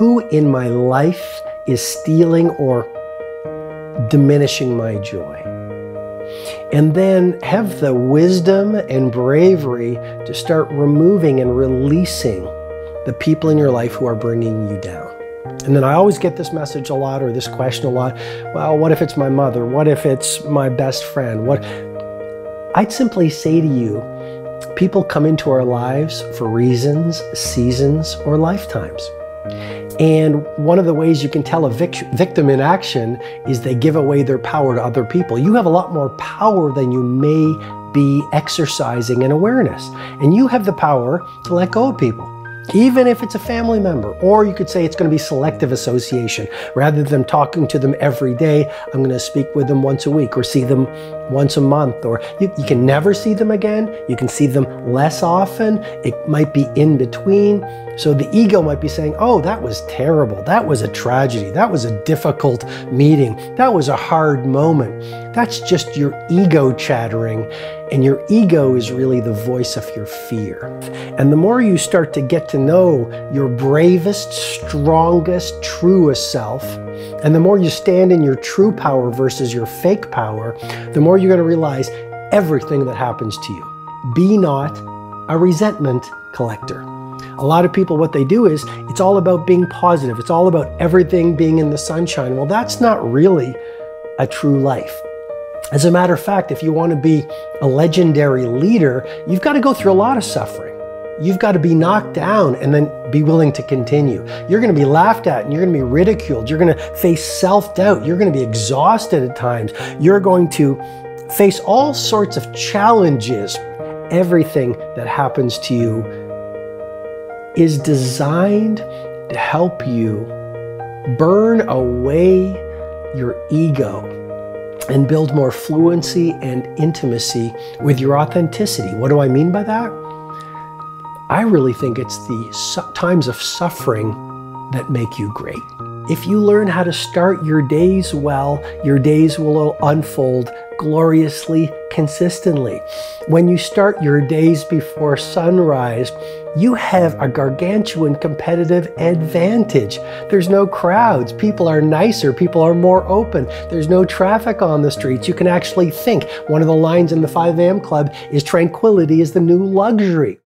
in my life is stealing or diminishing my joy. And then have the wisdom and bravery to start removing and releasing the people in your life who are bringing you down. And then I always get this message a lot or this question a lot. Well, what if it's my mother? What if it's my best friend? What I'd simply say to you, people come into our lives for reasons, seasons, or lifetimes. And one of the ways you can tell a vic victim in action is they give away their power to other people. You have a lot more power than you may be exercising in awareness. And you have the power to let go of people even if it's a family member. Or you could say it's going to be selective association. Rather than talking to them every day, I'm going to speak with them once a week or see them once a month. Or you, you can never see them again. You can see them less often. It might be in between. So the ego might be saying, oh, that was terrible. That was a tragedy. That was a difficult meeting. That was a hard moment. That's just your ego chattering. And your ego is really the voice of your fear. And the more you start to get to know your bravest, strongest, truest self, and the more you stand in your true power versus your fake power, the more you're going to realize everything that happens to you. Be not a resentment collector. A lot of people, what they do is it's all about being positive. It's all about everything being in the sunshine. Well, that's not really a true life. As a matter of fact, if you want to be a legendary leader, you've got to go through a lot of suffering. You've got to be knocked down and then be willing to continue. You're going to be laughed at and you're going to be ridiculed. You're going to face self doubt. You're going to be exhausted at times. You're going to face all sorts of challenges. Everything that happens to you is designed to help you burn away your ego and build more fluency and intimacy with your authenticity. What do I mean by that? I really think it's the times of suffering that make you great. If you learn how to start your days well, your days will unfold gloriously consistently. When you start your days before sunrise, you have a gargantuan competitive advantage. There's no crowds. People are nicer. People are more open. There's no traffic on the streets. You can actually think. One of the lines in the 5 a.m. club is tranquility is the new luxury.